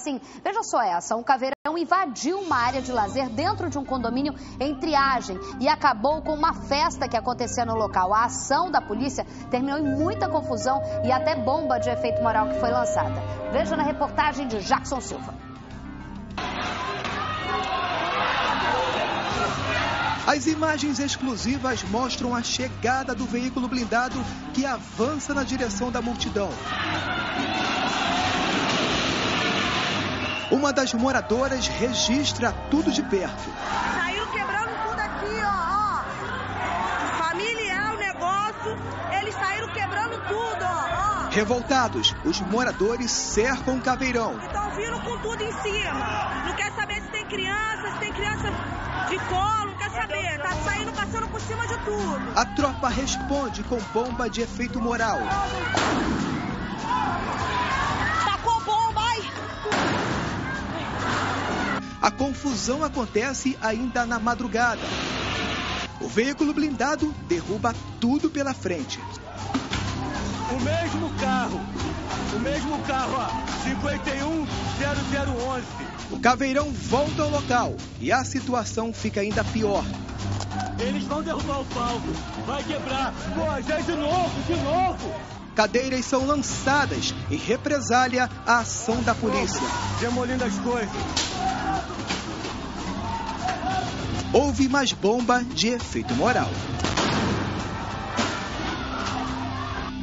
Sim, veja só essa, um caveirão invadiu uma área de lazer dentro de um condomínio em Triagem e acabou com uma festa que acontecia no local. A ação da polícia terminou em muita confusão e até bomba de efeito moral que foi lançada. Veja na reportagem de Jackson Silva. As imagens exclusivas mostram a chegada do veículo blindado que avança na direção da multidão. Uma das moradoras registra tudo de perto. Saiu quebrando tudo aqui, ó. ó. Familiar o negócio, eles saíram quebrando tudo, ó. ó. Revoltados, os moradores cercam o caveirão. Estão vindo com tudo em cima. Não quer saber se tem criança, se tem criança de colo, não quer saber. Tá saindo, passando por cima de tudo. A tropa responde com bomba de efeito moral. Tacou bomba, ai. A confusão acontece ainda na madrugada. O veículo blindado derruba tudo pela frente. O mesmo carro, o mesmo carro, ó, 510011. O caveirão volta ao local e a situação fica ainda pior. Eles vão derrubar o palco, vai quebrar. Pô, já de novo, de novo. Cadeiras são lançadas em represália à ação da polícia. Demolindo as coisas. Houve mais bomba de efeito moral.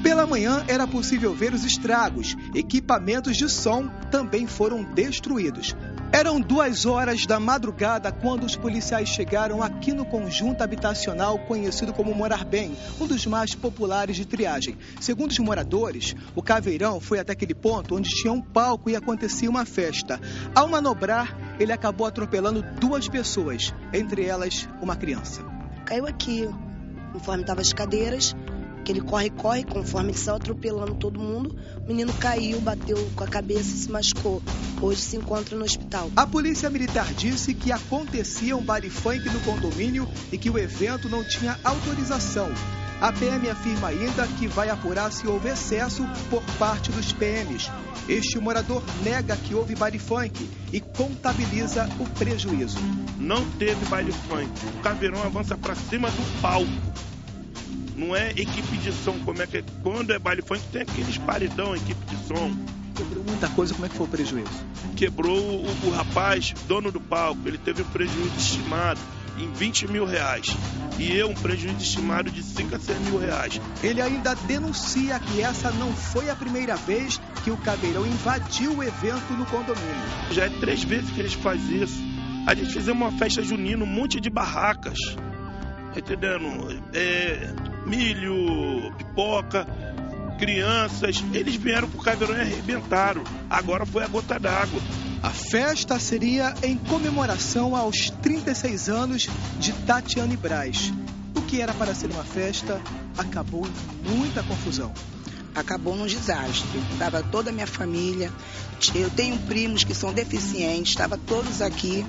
Pela manhã era possível ver os estragos. Equipamentos de som também foram destruídos. Eram duas horas da madrugada quando os policiais chegaram aqui no conjunto habitacional conhecido como Morar Bem, um dos mais populares de triagem. Segundo os moradores, o caveirão foi até aquele ponto onde tinha um palco e acontecia uma festa. Ao manobrar, ele acabou atropelando duas pessoas, entre elas uma criança. Caiu aqui, conforme estavam as cadeiras, que ele corre, corre, conforme ele saiu atropelando todo mundo, o menino caiu, bateu com a cabeça e se machucou. Hoje se encontra no hospital. A polícia militar disse que acontecia um baile funk no condomínio e que o evento não tinha autorização. A PM afirma ainda que vai apurar se houve excesso por parte dos PMs. Este morador nega que houve baile funk e contabiliza o prejuízo. Não teve baile funk. O caveirão avança para cima do palco. Não é equipe de som, como é que quando é baile funk tem aqueles paredão, equipe de som. Quebrou muita coisa, como é que foi o prejuízo? Quebrou o, o rapaz, dono do palco, ele teve um prejuízo estimado em 20 mil reais. E eu um prejuízo estimado de 5 a 6 mil reais. Ele ainda denuncia que essa não foi a primeira vez que o caveirão invadiu o evento no condomínio. Já é três vezes que eles fazem isso. A gente fizemos uma festa junina, um monte de barracas. Tá entendendo? É, milho, pipoca, crianças. Eles vieram pro caveirão e arrebentaram. Agora foi a gota d'água. A festa seria em comemoração aos 36 anos de Tatiane Braz. O que era para ser uma festa acabou em muita confusão. Acabou num desastre. Estava toda a minha família. Eu tenho primos que são deficientes, estava todos aqui.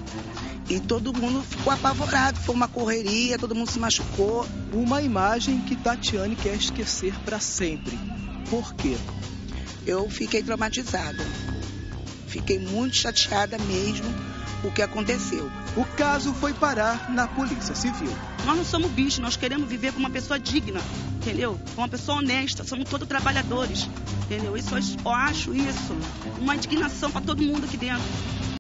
E todo mundo ficou apavorado. Foi uma correria, todo mundo se machucou. Uma imagem que Tatiane quer esquecer para sempre. Por quê? Eu fiquei traumatizada. Fiquei muito chateada mesmo o que aconteceu. O caso foi parar na Polícia Civil. Nós não somos bichos, nós queremos viver com uma pessoa digna, entendeu? Com uma pessoa honesta, somos todos trabalhadores, entendeu? Isso eu acho isso, uma indignação para todo mundo aqui dentro.